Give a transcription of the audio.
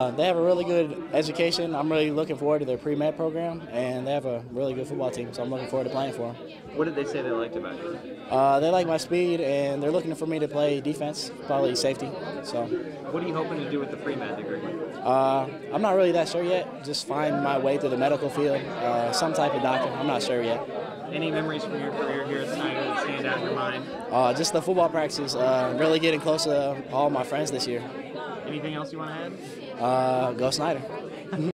Uh, they have a really good education. I'm really looking forward to their pre-med program, and they have a really good football team. So I'm looking forward to playing for them. What did they say they liked about you? Uh, they like my speed, and they're looking for me to play defense, probably safety. So What are you hoping to do with the pre-med degree? uh, I'm not really that sure yet. Just find my way through the medical field, uh, some type of doctor. I'm not sure yet. Any memories from your career here at Snider that stand out in your mind? Uh, just the football practices. Uh, really getting close to all my friends this year. Anything else you want to add? Uh, go Snider.